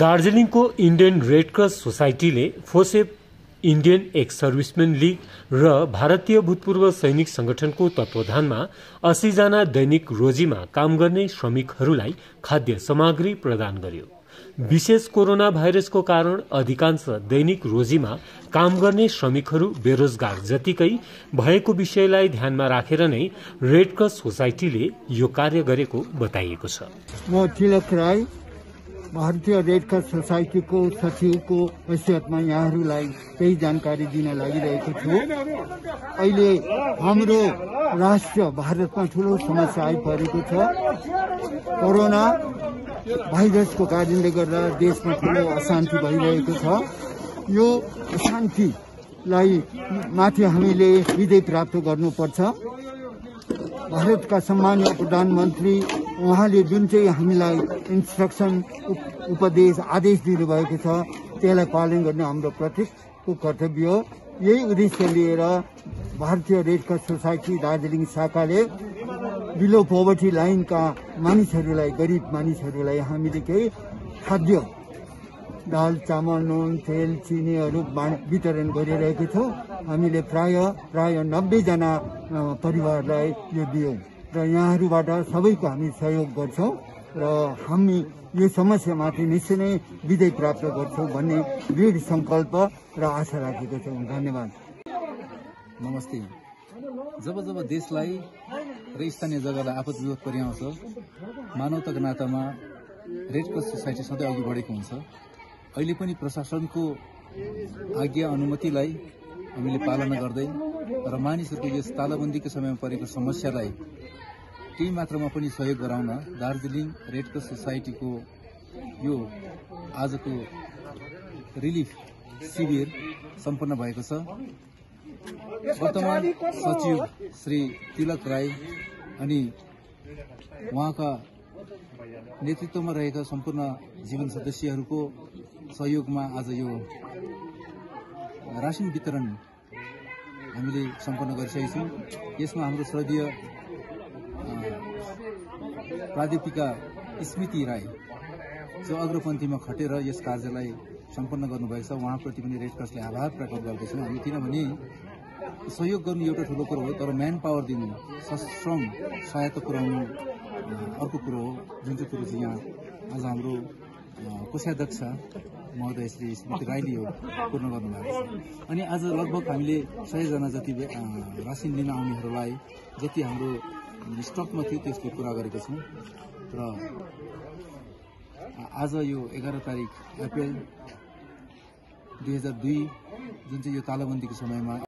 दार्जिलिङको Indian red cross सोसाइटीले फोसेप इन्डियन एक्स सर्भिसमेन लीग र भारतीय भूतपूर्व सैनिक संगठनको तत्वधानमा अस्सीजना दैनिक रोजीमा काम गर्ने श्रमिकहरूलाई खाद्य सामग्री प्रदान गर्यो। विशेष कोरोना भाइरसको कारण अधिकांश दैनिक रोजीमा काम गर्ने श्रमिकहरू बेरोजगार जतिकै भएको विषयलाई ध्यानमा राखेर नै रेड क्रस सोसाइटीले यो कार्य गरेको बताइएको छ। म तिलक राई भारतीय रेड क्रस सोसाइटीको सचिवको हैसियतमा यहाँहरूलाई केही जानकारी दिन लागिरहेको छु। अहिले हाम्रो राष्ट्र भारतमा ठुलो समस्या आइपरेको छ। कोरोना भाइरसको कारणले गर्दा देशमा ठुलो अशान्ति भइरहेको छ। यो अशान्तिलाई माथि हामीले विजय प्राप्त गर्नुपर्छ। भारतका सम्मान्य प्रधानमन्त्री उहाँले जुन चाहिँ हामीलाई इन्स्ट्रक्सन उपदेश आदेश दिनुभएको छ त्यसलाई पालन गर्ने हाम्रो प्रत्येकको कर्तव्य हो। यही उद्देश्य लिएर भारतीय रेड क्रस सोसाइटी दार्जिलिङ शाखाले बिलो पोभर्टी लाइनका मानिसहरूलाई गरिब मानिसहरूलाई हामीले केही खाद्य दाल चामल नुन तेल चिनीहरू वितरण गरिरहेको छौँ। हामीले प्राय प्राय नब्बेजना परिवारलाई यो दियौँ। र यहाँहरूबाट सबैको हामी सहयोग गर्छौँ र हामी यो समस्यामाथि निश्चय नै विजय प्राप्त गर्छौँ भन्ने दृढ सङ्कल्प र आशा राखेको छौँ। धन्यवाद। नमस्ते। जब जब देशलाई र स्थानीय जग्गालाई आपद विरोध परिआउँछ मानवताको नातामा रेड क्रस सोसाइटी सधैँ अघि बढेको हुन्छ। अहिले पनि प्रशासनको आज्ञा अनुमतिलाई हामीले पालना गर्दै र मानिसहरूको यस तालाबन्दीको समयमा परेको समस्यालाई केही मात्रामा पनि सहयोग गराउन दार्जिलिङ रेड क्रस सोसाइटीको यो आजको रिलिफ शिविर सम्पन्न भएको छ। वर्तमान सचिव श्री तिलक राई अनि उहाँका नेतृत्वमा रहेका सम्पूर्ण जीवन सदस्यहरूको सहयोगमा आज यो राशन वितरण हामीले सम्पन्न गरिसकेका छौँ। यसमा हाम्रो श्रद्धीय प्राध्यापिका स्मृति राई। जो अग्रपन्थीमा खटेर यस कार्यलाई सम्पन्न गर्नुभएको छ। उहाँप्रति पनि रेड क्रसले आभार प्रकट गरेको छौँ हामी किनभने सहयोग गर्नु एउटा ठुलो कुरो हो तर म्यान पावर दिनु सश्रम सहायता पुर्याउनु अर्को कुरो हो जुन चाहिँ कुरो चाहिँ यहाँ आज हाम्रो कोषाध्यक्ष महोदय श्री स्मृति राईले हो पूर्ण गर्नुभएको छ। अनि आज लगभग हामीले सयजना जति रासिन लिन आउनेहरूलाई जति हाम्रो स्टकमा थियो त्यसले पुरा गरेका छौँ। र आज यो एघार तारिक अप्रेल दुई हजार दुई जुन चाहिँ यो तालाबन्दीको समयमा